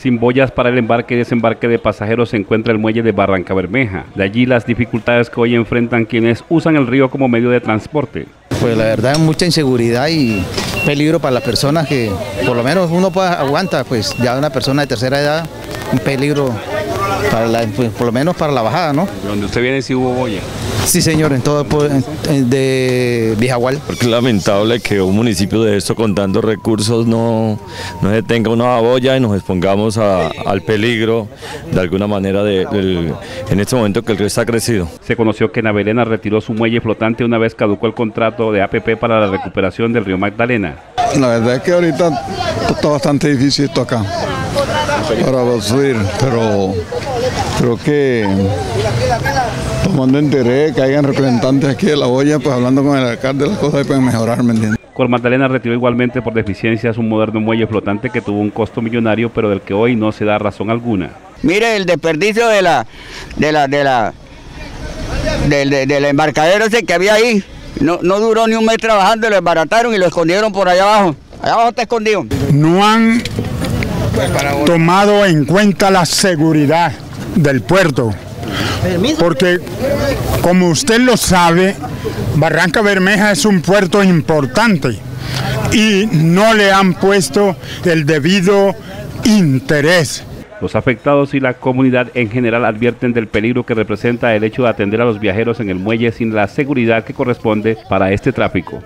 Sin boyas para el embarque y desembarque de pasajeros se encuentra el muelle de Barranca Bermeja. De allí las dificultades que hoy enfrentan quienes usan el río como medio de transporte. Pues la verdad mucha inseguridad y peligro para las personas que por lo menos uno puede, aguanta, pues ya una persona de tercera edad, un peligro para la, pues, por lo menos para la bajada, ¿no? Donde usted viene si hubo boya. Sí, señor, en todo de Vijagual. Porque es lamentable que un municipio de esto con tantos recursos no, no se tenga una boya y nos expongamos al peligro de alguna manera de, en este momento que el río está crecido. Se conoció que Navelena retiró su muelle flotante una vez caducó el contrato de APP para la recuperación del río Magdalena. La verdad es que ahorita está bastante difícil esto acá para subir, pero creo que tomando interés que hayan representantes aquí de la olla, pues hablando con el alcalde las cosas pueden mejorar, ¿me entiendes? Cor Magdalena retiró igualmente por deficiencias un moderno muelle flotante que tuvo un costo millonario, pero del que hoy no se da razón alguna. Mire el desperdicio de la de la de la del, del embarcadero ese que había ahí. No, no duró ni un mes trabajando, lo desbarataron y lo escondieron por allá abajo. Allá abajo está escondido. No han tomado en cuenta la seguridad del puerto. Porque, como usted lo sabe, Barranca Bermeja es un puerto importante y no le han puesto el debido interés. Los afectados y la comunidad en general advierten del peligro que representa el hecho de atender a los viajeros en el muelle sin la seguridad que corresponde para este tráfico.